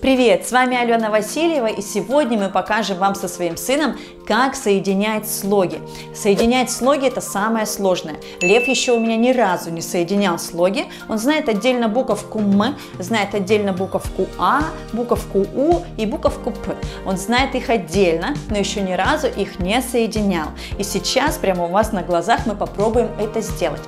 Привет, с вами Алена Васильева и сегодня мы покажем вам со своим сыном, как соединять слоги. Соединять слоги это самое сложное. Лев еще у меня ни разу не соединял слоги. Он знает отдельно буковку М, знает отдельно буковку А, буковку У и буковку П. Он знает их отдельно, но еще ни разу их не соединял. И сейчас прямо у вас на глазах мы попробуем это сделать.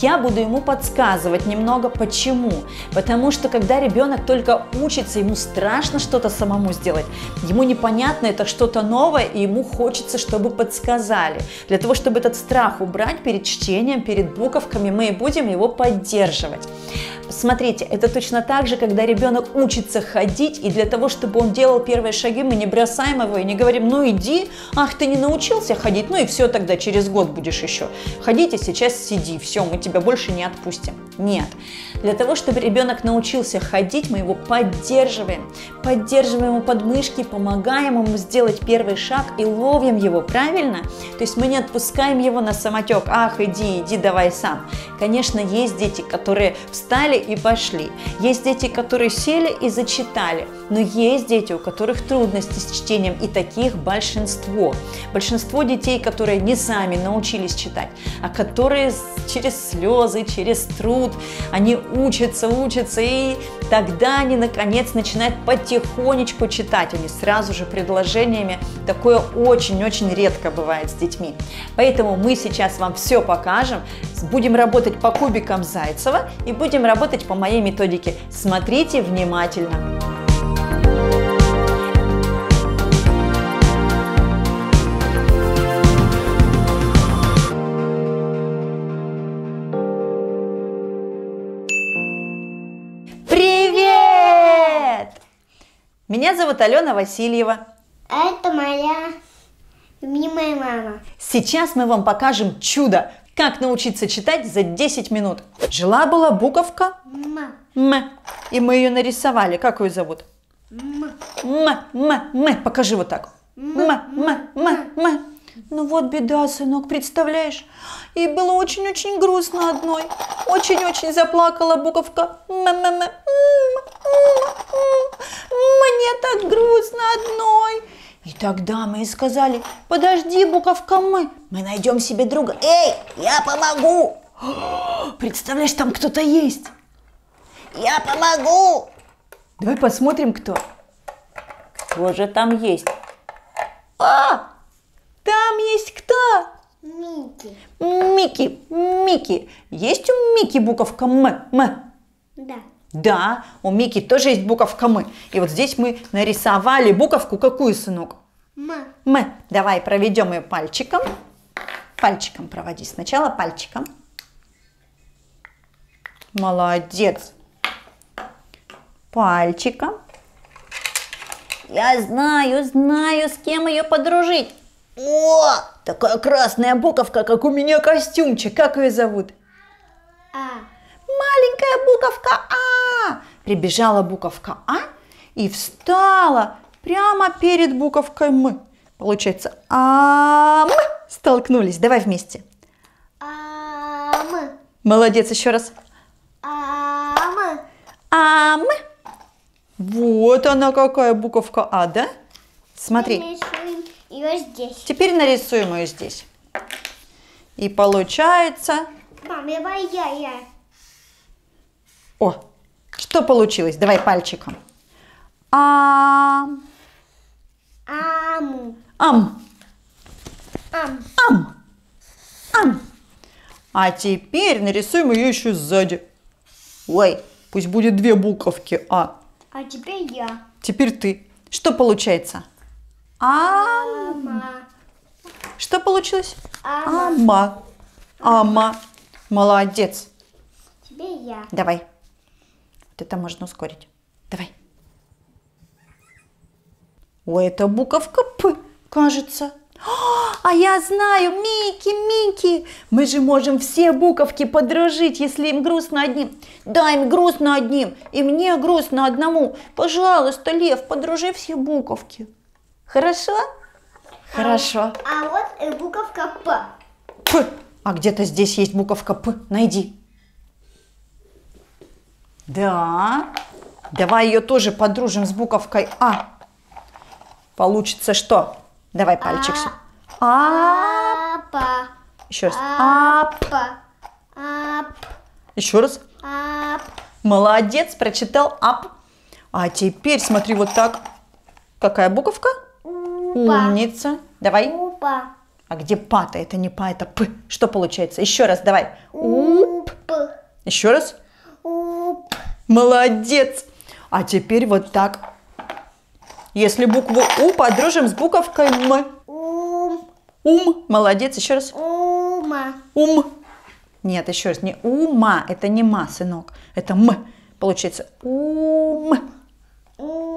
Я буду ему подсказывать немного почему. Потому что когда ребенок только учится, ему страшно что-то самому сделать, ему непонятно, это что-то новое, и ему хочется, чтобы подсказали. Для того, чтобы этот страх убрать перед чтением, перед буковками, мы и будем его поддерживать. Смотрите, это точно так же, когда ребенок учится ходить, и для того, чтобы он делал первые шаги, мы не бросаем его и не говорим, ну иди, ах, ты не научился ходить, ну и все, тогда через год будешь еще ходить, а сейчас сиди, все, мы тебя больше не отпустим. Нет. Для того, чтобы ребенок научился ходить, мы его поддерживаем. Поддерживаем ему подмышки, помогаем ему сделать первый шаг и ловим его, правильно? То есть мы не отпускаем его на самотек, ах, иди, иди, давай сам. Конечно, есть дети, которые встали и пошли. Есть дети, которые сели и зачитали. Но есть дети, у которых трудности с чтением, и таких большинство. Большинство детей, которые не сами научились читать, а которые через слезы, через труд, они учатся, учатся, и тогда они наконец начинают потихонечку читать, они сразу же предложениями. Такое очень-очень редко бывает с детьми. Поэтому мы сейчас вам все покажем, будем работать по кубикам Зайцева и будем работать по моей методике. Смотрите внимательно. Меня зовут Алена Васильева. А это моя любимая мама. Сейчас мы вам покажем чудо, как научиться читать за 10 минут. Жила-была буковка М. М. И мы ее нарисовали. Как ее зовут? М. М, М, М. Покажи вот так. М, М, М, М. Ну вот беда, сынок, представляешь? И было очень-очень грустно одной. Очень-очень заплакала буковка М, М, М. Мне так грустно одной. И тогда мы и сказали, подожди, буковка М, мы найдем себе друга. Эй, я помогу. Представляешь, там кто-то есть. Я помогу. Давай посмотрим, кто. Кто же там есть? А, там есть кто? Мики. Мики, Мики. Есть у Мики буковка М? М? Да. Да, у Мики тоже есть буковка М. И вот здесь мы нарисовали буковку какую, сынок? М. М. Давай проведем ее пальчиком. Пальчиком проводи. Сначала пальчиком. Молодец. Пальчиком. Я знаю, знаю, с кем ее подружить. О, такая красная буковка, как у меня костюмчик. Как ее зовут? А. Маленькая буковка А. Прибежала буковка А и встала прямо перед буковкой М. Получается, ам. Столкнулись. Давай вместе. Ам. Молодец, еще раз. Ам. Ам. Вот она какая буковка А, да? Смотри, ее здесь. теперь нарисуем ее здесь. И получается... Мам, я я. О, что получилось? Давай пальчиком. Ам. Аму. Ам. Ам. Ам. Ам. А теперь нарисуем ее еще сзади. Ой, пусть будет две буковки А. А теперь я. Теперь ты. Что получается? Ам. Мама. Что получилось? Ама. Ама. Ама. Молодец. Теперь я. Давай. Вот это можно ускорить. Давай. Ой, это буковка П, кажется. А я знаю, Мики, Мики, мы же можем все буковки подружить, если им грустно одним. Да, им грустно одним, и мне грустно одному. Пожалуйста, Лев, подружи все буковки. Хорошо? Хорошо. А вот и буковка П. П. А где-то здесь есть буковка П. Найди. Да. Давай ее тоже подружим с буковкой А. Получится что? Давай пальчик. А. Апа. Еще раз. Ап. Апа. Ап. Еще раз. Ап. Молодец, прочитал ап. А теперь смотри вот так. Какая буковка? Умница. Давай. Упа. А где па-то? Это не па, это п. Что получается? Еще раз, давай. Уп. Еще раз. Уп. Молодец. А теперь вот так. Если букву У подружим с буковкой М. Ум. Ум. Молодец. Еще раз. Ума. Ум. Нет, еще раз. Не ума. Это не ма, сынок. Это М. Получается ум. Ума.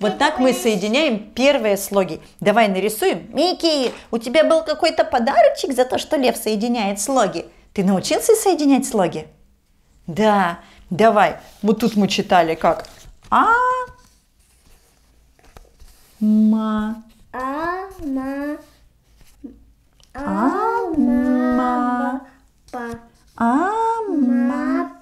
Вот так мы соединяем первые слоги. Давай нарисуем. Микки, у тебя был какой-то подарочек за то, что лев соединяет слоги? Ты научился соединять слоги? Да, давай. Вот тут мы читали как. А, ма, Ама. ама, Па. ама. Мап.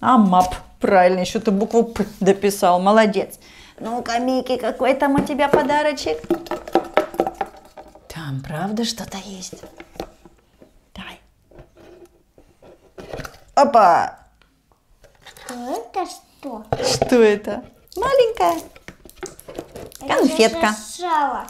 Амап. Правильно, еще ты букву П дописал. Молодец. Ну-ка, Микки, какой там у тебя подарочек? Там, правда, что-то есть? Давай. Опа! Это что? Что это? Маленькая. Конфетка. Это.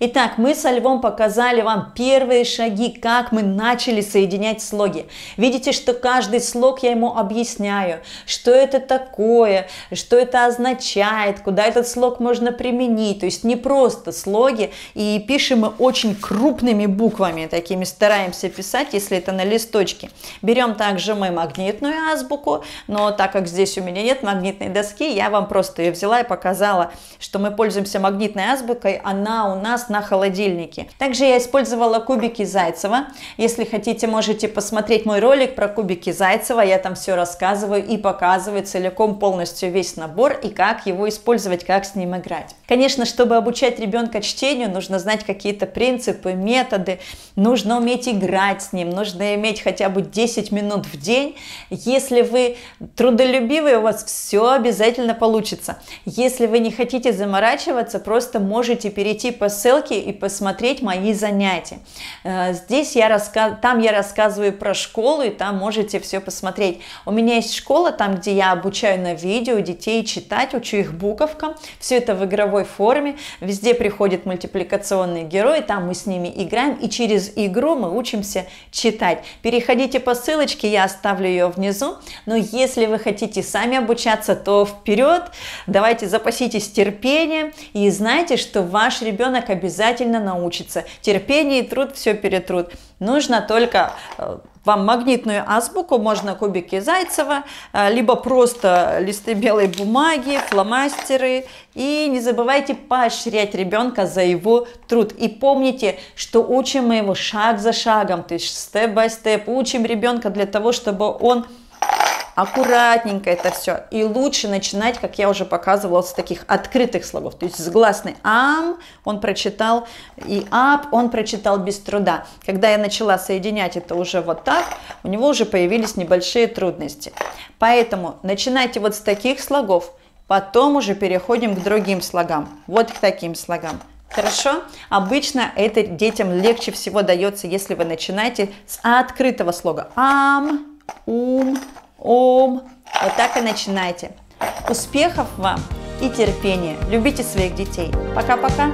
Итак, мы со Львом показали вам первые шаги, как мы начали соединять слоги. Видите, что каждый слог я ему объясняю, что это такое, что это означает, куда этот слог можно применить. То есть не просто слоги, и пишем мы очень крупными буквами, такими стараемся писать, если это на листочке. Берем также мы магнитную азбуку, но так как здесь у меня нет магнитной доски, я вам просто ее взяла и показала, что мы пользуемся магнитной азбукой, она у нас на холодильнике. Также я использовала кубики Зайцева. Если хотите, можете посмотреть мой ролик про кубики Зайцева. Я там все рассказываю и показываю целиком полностью весь набор и как его использовать, как с ним играть. Конечно, чтобы обучать ребенка чтению, нужно знать какие-то принципы, методы, нужно уметь играть с ним, нужно иметь хотя бы 10 минут в день. Если вы трудолюбивый, у вас все обязательно получится. Если вы не хотите заморачиваться, просто можете перейти по ссылке и посмотреть мои занятия. Э, Здесь я рассказ... там я рассказываю про школу, и там можете все посмотреть. У меня есть школа, там, где я обучаю на видео детей читать, учу их буковкам. Все это в игровой форме. Везде приходят мультипликационные герои, там мы с ними играем, и через игру мы учимся читать. Переходите по ссылочке, я оставлю ее внизу. Но если вы хотите сами обучаться, то вперед, давайте запаситесь терпением и знайте, что ваш ребенок обязательно научится. Терпение и труд все перетрут. Нужно только э, вам магнитную азбуку, можно кубики Зайцева, э, либо просто листы белой бумаги, фломастеры. И не забывайте поощрять ребенка за его труд. И помните, что учим мы его шаг за шагом, то есть степ-бай-степ. Учим ребенка для того, чтобы он аккуратненько это все. И лучше начинать, как я уже показывала, с таких открытых слогов. То есть с гласной ам он прочитал и ап он прочитал без труда. Когда я начала соединять это уже вот так, у него уже появились небольшие трудности. Поэтому начинайте вот с таких слогов, потом уже переходим к другим слогам. Вот к таким слогам. Хорошо? Обычно это детям легче всего дается, если вы начинаете с открытого слога. Ам, ум, ом. Вот так и начинайте. Успехов вам и терпения. Любите своих детей. Пока-пока.